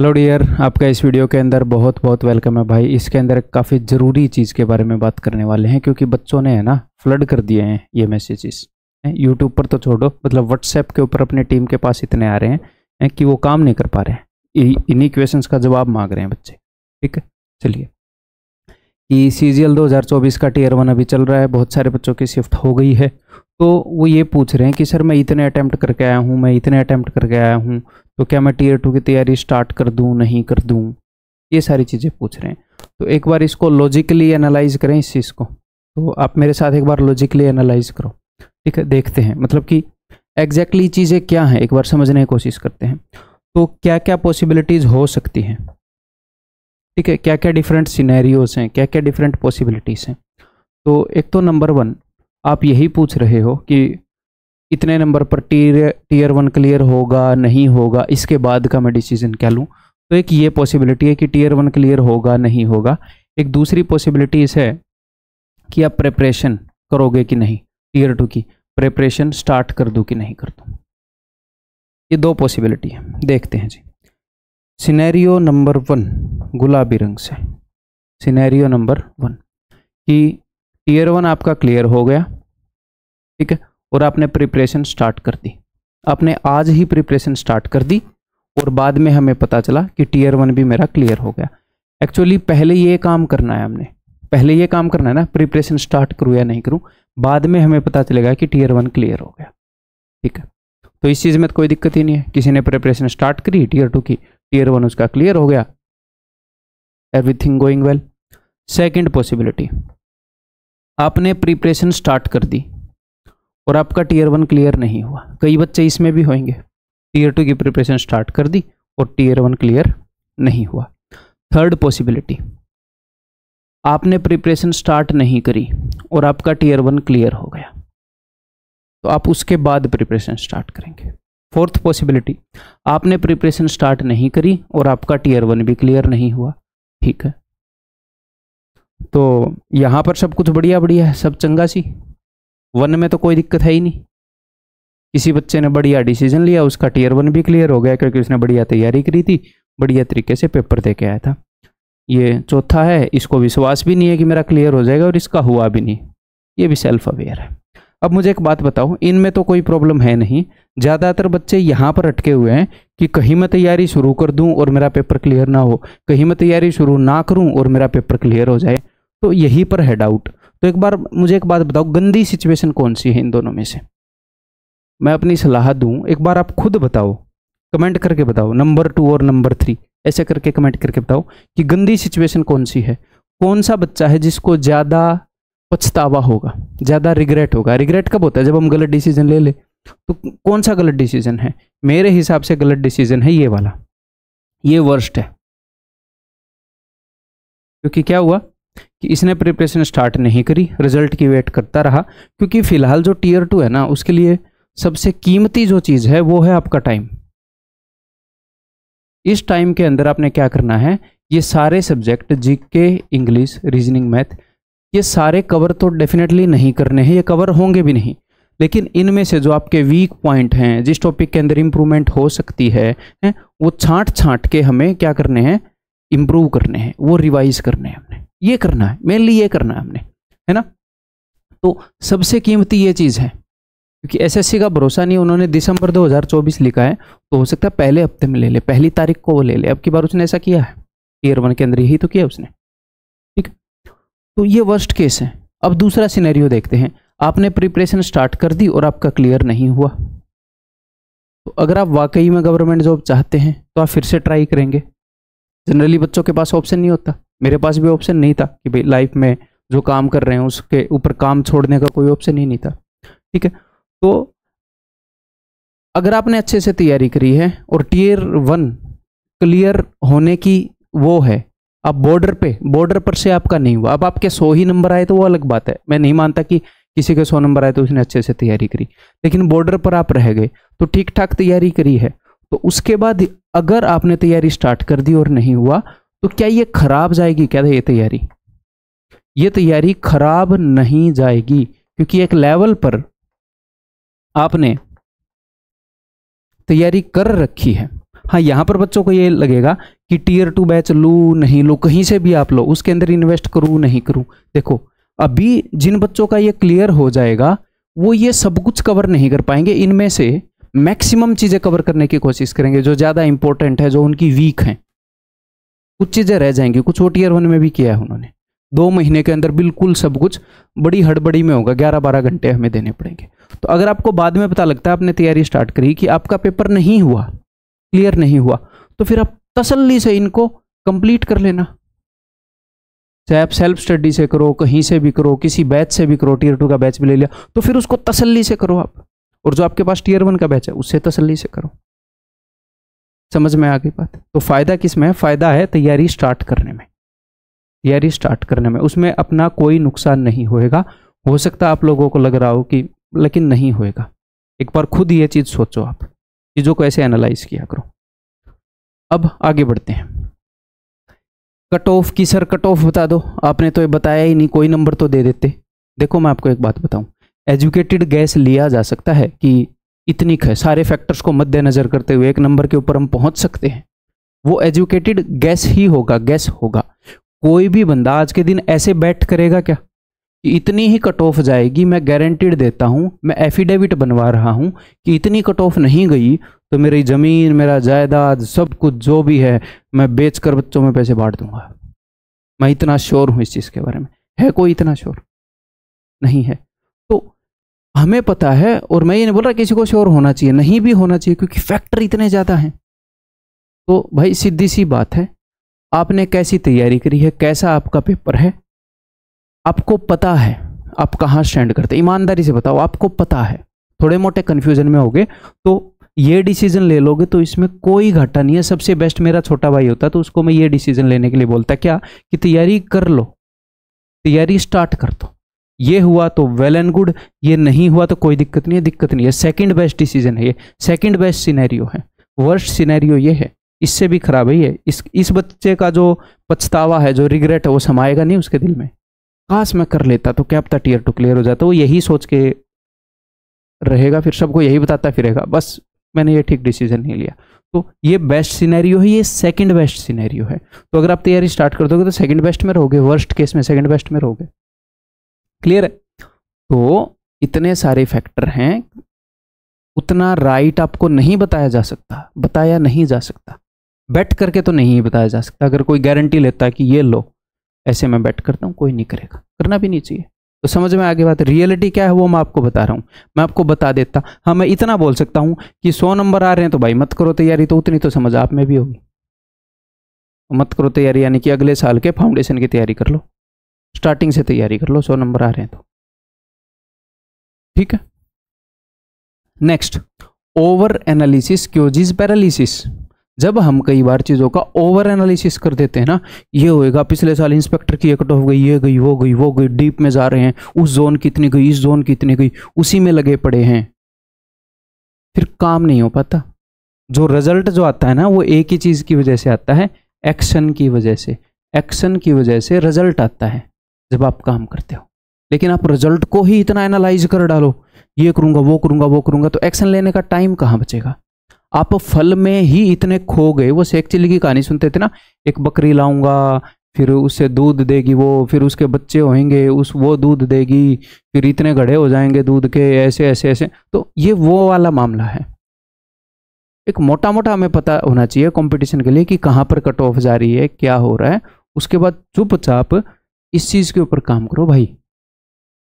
Hello dear आपका इस video के अंदर बहुत बहुत वेलकम है भाई। इसके अंदर काफ़ी ज़रूरी चीज़ के बारे में बात करने वाले हैं, क्योंकि बच्चों ने है ना फ्लड कर दिए हैं ये मैसेजेस यूट्यूब पर तो छोड़ो मतलब व्हाट्सएप के ऊपर अपने टीम के पास इतने आ रहे हैं कि वो काम नहीं कर पा रहे हैं। इन्हीं क्वेश्चन का जवाब मांग रहे हैं बच्चे। ठीक है? चलिए। कि सी जी दो हज़ार चौबीस का टीयर वन अभी चल रहा है, बहुत सारे बच्चों की शिफ्ट हो गई है। तो वो ये पूछ रहे हैं कि, सर, मैं इतने अटैम्प्ट करके आया हूँ, मैं इतने अटैम्प्ट करके आया हूँ तो क्या मैं टीयर टू की तैयारी स्टार्ट कर दूँ, नहीं कर दूँ? ये सारी चीज़ें पूछ रहे हैं। तो एक बार इसको लॉजिकली एनालाइज करें इस चीज़ को। तो आप मेरे साथ एक बार लॉजिकली एनालाइज करो। ठीक है, देखते हैं। मतलब कि एग्जैक्टली चीज़ें क्या हैं? एक बार समझने की कोशिश करते हैं। तो क्या क्या पॉसिबिलिटीज़ हो सकती हैं? ठीक है क्या क्या डिफरेंट सिनेरियोज हैं क्या क्या डिफरेंट पॉसिबिलिटीज़ हैं? तो एक तो नंबर वन आप यही पूछ रहे हो कि इतने नंबर पर टीयर टीयर वन क्लियर होगा, नहीं होगा, इसके बाद का मैं डिसीज़न क्या लूँ? तो एक ये पॉसिबिलिटी है कि टीयर वन क्लियर होगा, नहीं होगा। एक दूसरी पॉसिबिलिटीज़ है कि आप प्रेपरेशन करोगे कि नहीं टीयर टू की प्रेपरेशन स्टार्ट कर दूँ कि नहीं कर दूँ। ये दो पॉसिबिलिटी है, देखते हैं जी। सिनेरियो नंबर वन गुलाबी रंग से। सिनेरियो नंबर वन कि टीयर वन आपका क्लियर हो गया, ठीक है? और आपने प्रिपरेशन स्टार्ट कर दी। आपने आज ही प्रिपरेशन स्टार्ट कर दी और बाद में हमें पता चला कि टीयर वन भी मेरा क्लियर हो गया। एक्चुअली पहले ये काम करना है हमने। पहले ये काम करना है ना प्रिपरेशन स्टार्ट करूँ या नहीं करूँ, बाद में हमें पता चलेगा कि टीयर वन क्लियर हो गया, ठीक है? तो इस चीज़ में तो कोई दिक्कत ही नहीं है। किसी ने प्रिपरेशन स्टार्ट करी टीयर टू की टीयर वन उसका क्लियर हो गया everything going well second possibility आपने प्रिपरेशन स्टार्ट कर दी और आपका टीयर वन क्लियर नहीं हुआ। कई बच्चे इसमें भी होंगे। टीयर टू की प्रिपरेशन स्टार्ट कर दी और टीयर वन क्लियर नहीं हुआ। थर्ड पॉसिबिलिटी आपने प्रिपरेशन स्टार्ट नहीं करी और आपका टीयर वन क्लियर हो गया। तो आप उसके बाद प्रिपरेशन स्टार्ट करेंगे। फोर्थ पॉसिबिलिटी आपने प्रिपरेशन स्टार्ट नहीं करी और आपका टीयर वन भी क्लियर नहीं हुआ। ठीक है। तो यहाँ पर सब कुछ बढ़िया बढ़िया है, सब चंगा सी। वन में तो कोई दिक्कत है ही नहीं। किसी बच्चे ने बढ़िया डिसीज़न लिया, उसका टीयर वन भी क्लियर हो गया क्योंकि उसने बढ़िया तैयारी करी थी, बढ़िया तरीके से पेपर दे के आया था। ये चौथा है, इसको विश्वास भी नहीं है कि मेरा क्लियर हो जाएगा और इसका हुआ भी नहीं। ये भी सेल्फ अवेयर है। अब मुझे एक बात बताओ, इनमें तो कोई प्रॉब्लम है नहीं। ज़्यादातर बच्चे यहाँ पर अटके हुए हैं कि कहीं मैं तैयारी शुरू कर दूँ और मेरा पेपर क्लियर ना हो, कहीं मैं तैयारी शुरू ना करूँ और मेरा पेपर क्लियर हो जाए तो यहीं पर है डाउट तो एक बार मुझे एक बात बताओ, गंदी सिचुएशन कौन सी है इन दोनों में से? मैं अपनी सलाह दूँ, एक बार आप खुद बताओ कमेंट करके बताओ नंबर टू और नंबर थ्री ऐसे करके कमेंट करके बताओ कि गंदी सिचुएशन कौन सी है? कौन सा बच्चा है जिसको ज़्यादा पछतावा होगा, ज़्यादा रिग्रेट होगा। रिग्रेट कब होता है? जब हम गलत डिसीज़न ले ले। तो कौन सा गलत डिसीज़न है? मेरे हिसाब से गलत डिसीज़न है ये वाला। ये वर्स्ट है। क्योंकि क्या हुआ? कि इसने प्रिपरेशन स्टार्ट नहीं करी रिज़ल्ट की वेट करता रहा। क्योंकि फ़िलहाल जो टीयर टू है ना, उसके लिए सबसे कीमती जो चीज़ है, वो है आपका टाइम इस टाइम के अंदर आपने क्या करना है? ये सारे subject GK English reasoning math ये सारे कवर तो डेफिनेटली नहीं करने हैं ये कवर होंगे भी नहीं। लेकिन इनमें से जो आपके वीक पॉइंट हैं जिस टॉपिक के अंदर इम्प्रूवमेंट हो सकती है, है वो छांट छांट के हमें क्या करने हैं? इम्प्रूव करने हैं वो रिवाइज करने हैं हमने। ये करना है मेनली ये करना है हमने है ना? तो सबसे कीमती ये चीज़ है क्योंकि एसएससी का भरोसा नहीं उन्होंने दिसंबर 2024 लिखा है तो हो सकता है पहले हफ़्ते में ले ले पहली तारीख को वो ले ले अब की बार उसने ऐसा किया है? ईयर वन के अंदर यही तो किया उसने। तो ये वर्स्ट केस है। अब दूसरा सिनेरियो देखते हैं। आपने प्रिपरेशन स्टार्ट कर दी और आपका क्लियर नहीं हुआ। तो अगर आप वाकई में गवर्नमेंट जॉब चाहते हैं तो आप फिर से ट्राई करेंगे। जनरली बच्चों के पास ऑप्शन नहीं होता। मेरे पास भी ऑप्शन नहीं था कि भाई लाइफ में जो काम कर रहे हैं, उसके ऊपर काम छोड़ने का कोई ऑप्शन ही नहीं था। ठीक है? तो अगर आपने अच्छे से तैयारी करी है और टीयर वन क्लियर होने की वो है अब बॉर्डर पे बॉर्डर पर से आपका नहीं हुआ। अब आपके सौ ही नंबर आए तो वो अलग बात है। मैं नहीं मानता कि किसी के सौ नंबर आए तो उसने अच्छे से तैयारी करी। लेकिन बॉर्डर पर आप रह गए तो ठीक ठाक तैयारी करी है। तो उसके बाद अगर आपने तैयारी स्टार्ट कर दी और नहीं हुआ तो क्या ये खराब जाएगी? क्या था ये तैयारी? ये तैयारी खराब नहीं जाएगी, क्योंकि एक लेवल पर आपने तैयारी कर रखी है। हाँ यहाँ पर बच्चों को ये लगेगा कि टीयर टू बैच लू नहीं लू, कहीं से भी आप लो, उसके अंदर इन्वेस्ट करूँ, नहीं करूँ। देखो, अभी जिन बच्चों का ये क्लियर हो जाएगा, वो ये सब कुछ कवर नहीं कर पाएँगे। इनमें से मैक्सिमम चीज़ें कवर करने की कोशिश करेंगे, जो ज़्यादा इंपॉर्टेंट है, जो उनकी वीक हैं। कुछ चीज़ें रह जाएँगी, कुछ वो टीयर वन में भी किया है उन्होंने। दो महीने के अंदर बिल्कुल सब कुछ बड़ी हड़बड़ी में होगा, ग्यारह बारह घंटे हमें देने पड़ेंगे। तो अगर आपको बाद में पता लगता है, आपने तैयारी स्टार्ट करी कि आपका पेपर नहीं हुआ क्लियर नहीं हुआ। तो फिर आप तसल्ली से इनको कंप्लीट कर लेना। चाहे आप सेल्फ स्टडी से करो, कहीं से भी करो, किसी बैच से भी करो, टीयर टू का बैच भी ले लिया तो फिर उसको तसल्ली से करो आप। और जो आपके पास टीयर वन का बैच है, उससे तसल्ली से करो। समझ में आ गई बात? तो फ़ायदा किसमें है? फ़ायदा है तैयारी स्टार्ट करने में। तैयारी स्टार्ट करने में। उसमें अपना कोई नुकसान नहीं होएगा। हो सकता आप लोगों को लग रहा हो कि, लेकिन नहीं होएगा। एक बार खुद ये चीज़ सोचो आप। चीज़ों को ऐसे एनालाइज किया करो। अब आगे बढ़ते हैं। कट ऑफ़ की सर कट ऑफ़ बता दो। आपने तो ये बताया ही नहीं, कोई नंबर तो दे देते। देखो मैं आपको एक बात बताऊँ। एजुकेटेड गैस लिया जा सकता है कि इतनी है सारे फैक्टर्स को मद्देनजर करते हुए एक नंबर के ऊपर हम पहुँच सकते हैं। वो एजुकेटेड गैस ही होगा गैस होगा। कोई भी बंदा आज के दिन ऐसे बैठ करेगा क्या? इतनी ही कट ऑफ़ जाएगी, मैं गारंटीड देता हूँ, मैं एफिडेविट बनवा रहा हूँ कि इतनी कट ऑफ़ नहीं गई तो मेरी ज़मीन, मेरा जायदाद, सब कुछ जो भी है, मैं बेच कर बच्चों में पैसे बांट दूँगा। मैं इतना श्योर हूँ इस चीज़ के बारे में। है कोई इतना श्योर नहीं है। तो हमें पता है, और मैं ये नहीं बोल रहा किसी को श्योर होना चाहिए, नहीं भी होना चाहिए, क्योंकि फैक्टर इतने ज़्यादा हैं। तो भाई सीधी सी बात है, आपने कैसी तैयारी करी है, कैसा आपका पेपर है? आपको पता है आप कहाँ स्टैंड करते ईमानदारी से बताओ, आपको पता है। थोड़े मोटे कन्फ्यूज़न में होगे तो ये डिसीज़न ले लोगे तो इसमें कोई घाटा नहीं है। सबसे बेस्ट मेरा छोटा भाई होता तो उसको मैं ये डिसीज़न लेने के लिए बोलता क्या? कि तैयारी कर लो। तैयारी स्टार्ट कर दो। ये हुआ तो वेल एंड गुड ये नहीं हुआ तो कोई दिक्कत नहीं है, दिक्कत नहीं है। सेकंड बेस्ट डिसीज़न है ये। सेकंड बेस्ट सिनेरियो है। वर्स्ट सिनेरियो ये है। इससे भी खराब है ये। इस इस बच्चे का जो पछतावा है, जो रिग्रेट है, वो समाएगा नहीं उसके दिल में। काश मैं कर लेता तो क्या पता टीयर टू क्लियर हो जाता? वो यही सोच के रहेगा, फिर सबको यही बताता फिरेगा, बस मैंने ये ठीक डिसीज़न नहीं लिया। तो ये बेस्ट सिनेरियो है, ये सेकंड बेस्ट सिनेरियो है। तो अगर आप तैयारी स्टार्ट कर दोगे तो सेकंड बेस्ट में रहोगे वर्स्ट केस में सेकंड बेस्ट में रहोगे। क्लियर है? तो इतने सारे फैक्टर हैं, उतना राइट आपको नहीं बताया जा सकता, बताया नहीं जा सकता। बेट करके तो नहीं बताया जा सकता, अगर कोई गारंटी लेता है कि ये लो ऐसे मैं बेट करता हूँ, कोई नहीं करेगा। करना भी नहीं चाहिए। तो समझ में आगे बात? रियलिटी क्या है वो मैं आपको बता रहा हूँ। मैं आपको बता देता। हाँ मैं इतना बोल सकता हूँ कि सौ नंबर आ रहे हैं तो भाई मत करो तैयारी तो उतनी तो समझ आप में भी होगी। मत करो तैयारी, यानी कि अगले साल के फाउंडेशन की तैयारी कर लो। स्टार्टिंग से तैयारी कर लो, सौ नंबर आ रहे हैं तो। ठीक है? Next over analysis causes paralysis जब हम कई बार चीज़ों का ओवर एनालिसिस कर देते हैं ना, ये होएगा, पिछले साल इंस्पेक्टर की कट ऑफ़ गई, ये गई, वो गई वो गई डीप में जा रहे हैं, उस जोन कितनी गई, इस जोन कितनी गई, उसी में लगे पड़े हैं। फिर काम नहीं हो पाता। जो रिज़ल्ट जो आता है ना, वो एक ही चीज़ की वजह से आता है एक्शन की वजह से। एक्शन की वजह से रिज़ल्ट आता है, जब आप काम करते हो। लेकिन आप रिज़ल्ट को ही इतना एनालाइज कर डालो, ये करूँगा, वो करूँगा वो करूँगा तो एक्शन लेने का टाइम कहाँ बचेगा? आप फल में ही इतने खो गए। वो शेख चिल्ली की कहानी सुनते थे ना? एक बकरी लाऊँगा, फिर उससे दूध देगी वो, फिर उसके बच्चे होंगे, उस वो दूध देगी, फिर इतने गढ़े हो जाएँगे दूध के, ऐसे ऐसे ऐसे। तो ये वो वाला मामला है। एक मोटा मोटा हमें पता होना चाहिए कंपटीशन के लिए कि कहाँ पर कट ऑफ़ जा रही है, क्या हो रहा है। उसके बाद चुपचाप इस चीज़ के ऊपर काम करो भाई।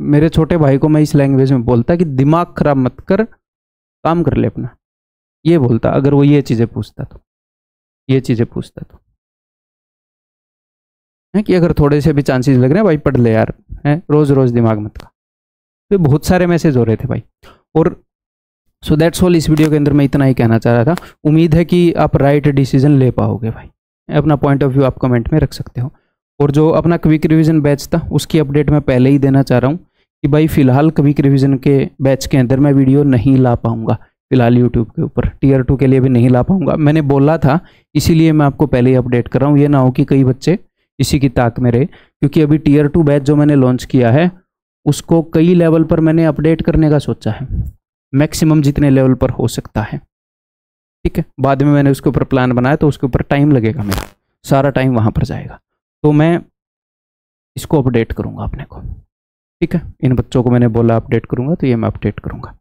मेरे छोटे भाई को मैं इस लैंग्वेज में बोलता कि दिमाग खराब मत कर, काम कर ले अपना। ये बोलता, अगर वो ये चीज़ें पूछता तो ये चीज़ें पूछता तो। है कि अगर थोड़े से भी चांसेस लग रहे हैं, भाई पढ़ ले यार, है रोज़ रोज़ दिमाग मत का तो बहुत सारे मैसेज हो रहे थे भाई। और सो दैट्स ऑल इस वीडियो के अंदर मैं इतना ही कहना चाह रहा था। उम्मीद है कि आप राइट डिसीज़न ले पाओगे भाई। अपना पॉइंट ऑफ़ व्यू आप कमेंट में रख सकते हो। और जो अपना क्विक रिवीजन बैच था, उसकी अपडेट मैं पहले ही देना चाह रहा हूँ कि भाई फ़िलहाल क्विक रिवीजन के बैच के अंदर मैं वीडियो नहीं ला पाऊँगा। फ़िलहाल यूट्यूब के ऊपर। टीयर टू के लिए भी नहीं ला पाऊँगा। मैंने बोला था, इसीलिए मैं आपको पहले ही अपडेट कर रहा हूँ। ये ना हो कि कई बच्चे इसी की ताक में रहे, क्योंकि अभी टीयर टू बैच जो मैंने लॉन्च किया है, उसको कई लेवल पर मैंने अपडेट करने का सोचा है। मैक्सिमम जितने लेवल पर हो सकता है। ठीक है? बाद में मैंने उसके ऊपर प्लान बनाया तो उसके ऊपर टाइम लगेगा मेरा। सारा टाइम वहाँ पर जाएगा। तो मैं इसको अपडेट करूँगा अपने को। ठीक है? इन बच्चों को मैंने बोला अपडेट करूँगा तो ये मैं अपडेट करूँगा।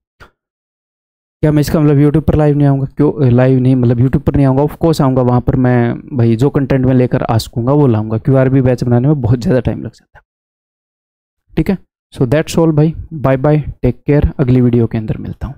क्या मैं इसका मतलब यूट्यूब पर लाइव नहीं आऊँगा? क्यों? लाइव नहीं मतलब यूट्यूब पर नहीं आऊँगा। ऑफकोर्स आऊँगा वहाँ पर मैं, भाई, जो कंटेंट में लेकर आ सकूँगा वो लाऊँगा। क्यू आर बी बैच बनाने में बहुत ज़्यादा टाइम लग जाता है। ठीक है? सो दैट्स ऑल भाई। बाय बाय टेक केयर अगली वीडियो के अंदर मिलता हूँ।